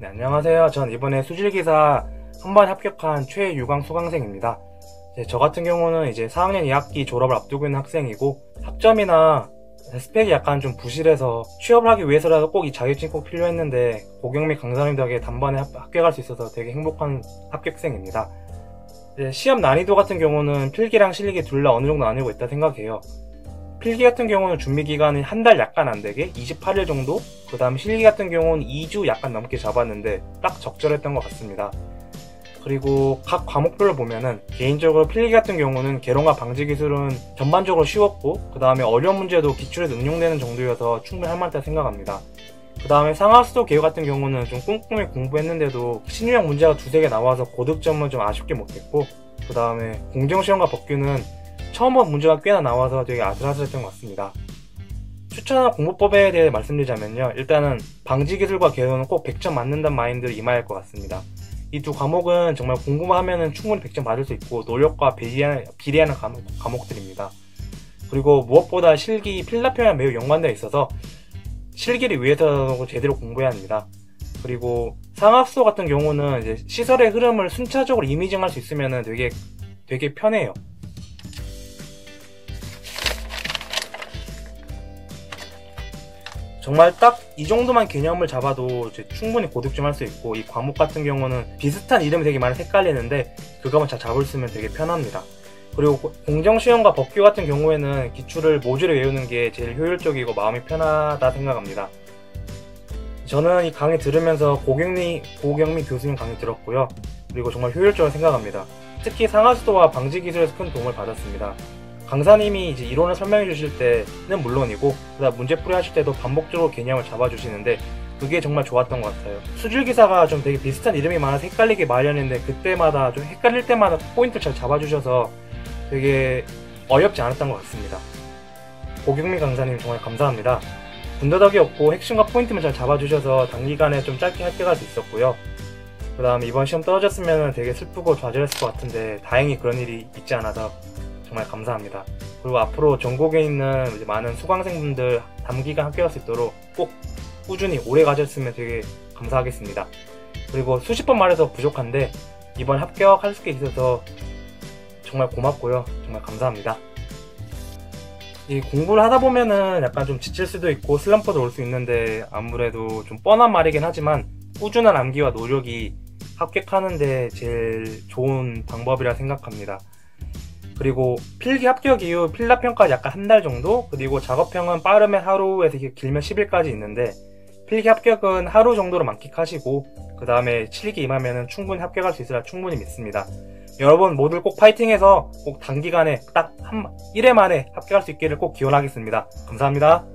네, 안녕하세요. 전 이번에 수질기사 한 번 합격한 최유광 수강생입니다. 이제 저 같은 경우는 이제 4학년 2학기 졸업을 앞두고 있는 학생이고 학점이나 스펙이 약간 좀 부실해서 취업을 하기 위해서라도 꼭 이 자격증 꼭 필요했는데 고경미 강사님 덕에 단번에 합, 합격할 수 있어서 되게 행복한 합격생입니다. 이제 시험 난이도 같은 경우는 필기랑 실기 둘 다 어느 정도 나뉘고 있다 생각해요. 필기 같은 경우는 준비 기간이 한 달 약간 안 되게 28일 정도? 그 다음 실기 같은 경우는 2주 약간 넘게 잡았는데 딱 적절했던 것 같습니다. 그리고 각 과목별로 보면은 개인적으로 필기 같은 경우는 개론과 방지 기술은 전반적으로 쉬웠고 그 다음에 어려운 문제도 기출에서 응용되는 정도여서 충분히 할 만하다 생각합니다. 그 다음에 상하수도 개요 같은 경우는 좀 꼼꼼히 공부했는데도 신유형 문제가 두세 개 나와서 고득점은 좀 아쉽게 못했고 그 다음에 공정시험과 법규는 처음 본 문제가 꽤나 나와서 되게 아슬아슬했던 것 같습니다. 추천한 공부법에 대해 말씀드리자면요. 일단은 방지 기술과 개요는 꼭 100점 맞는다는 마인드를 임해야 할것 같습니다. 이 두 과목은 정말 공부만 하면 충분히 100점 받을 수 있고 노력과 비례하는, 비례하는 과목, 과목들입니다. 그리고 무엇보다 실기 필라편이랑 매우 연관되어 있어서 실기를 위해서 제대로 공부해야 합니다. 그리고 상하수도 같은 경우는 시설의 흐름을 순차적으로 이미징할 수 있으면 되게 되게 편해요. 정말 딱 이 정도만 개념을 잡아도 충분히 고득점 할수 있고 이 과목 같은 경우는 비슷한 이름이 되게 많이 헷갈리는데 그거만 잘 잡을 수 있으면 되게 편합니다. 그리고 공정시험과 법규 같은 경우에는 기출을 모듈에 외우는 게 제일 효율적이고 마음이 편하다 생각합니다. 저는 이 강의 들으면서 고경미, 고경미 교수님 강의 들었고요. 그리고 정말 효율적으로 생각합니다. 특히 상하수도와 방지 기술에서 큰 도움을 받았습니다. 강사님이 이제 이론을 설명해 주실 때는 물론이고 그다음 문제 풀이 하실 때도 반복적으로 개념을 잡아 주시는데 그게 정말 좋았던 것 같아요. 수질 기사가 좀 되게 비슷한 이름이 많아서 헷갈리게 마련인데 그때마다 좀 헷갈릴 때마다 포인트를 잘 잡아 주셔서 되게 어렵지 않았던 것 같습니다. 고경미 강사님 정말 감사합니다. 군더더기 없고 핵심과 포인트만 잘 잡아주셔서 단기간에 좀 짧게 합격할 수 있었고요. 그 다음 이번 시험 떨어졌으면 되게 슬프고 좌절했을 것 같은데 다행히 그런 일이 있지 않아서 정말 감사합니다. 그리고 앞으로 전국에 있는 많은 수강생분들 단기간 합격할 수 있도록 꼭 꾸준히 오래 가졌으면 되게 감사하겠습니다. 그리고 수십 번 말해서 부족한데 이번 합격할 수 있어서 정말 고맙고요. 정말 감사합니다. 이 공부를 하다 보면은 약간 좀 지칠 수도 있고 슬럼프도 올 수 있는데 아무래도 좀 뻔한 말이긴 하지만 꾸준한 암기와 노력이 합격하는데 제일 좋은 방법이라 생각합니다. 그리고 필기 합격 이후 필라 평가 약간 한 달 정도 그리고 작업형은 빠르면 하루에서 길면 10일까지 있는데 필기 합격은 하루 정도로 만끽하시고 그 다음에 실기 임하면 충분히 합격할 수 있으라 충분히 믿습니다. 여러분 모두 꼭 파이팅해서 꼭 단기간에 딱 한 1회 만에 합격할 수 있기를 꼭 기원하겠습니다. 감사합니다.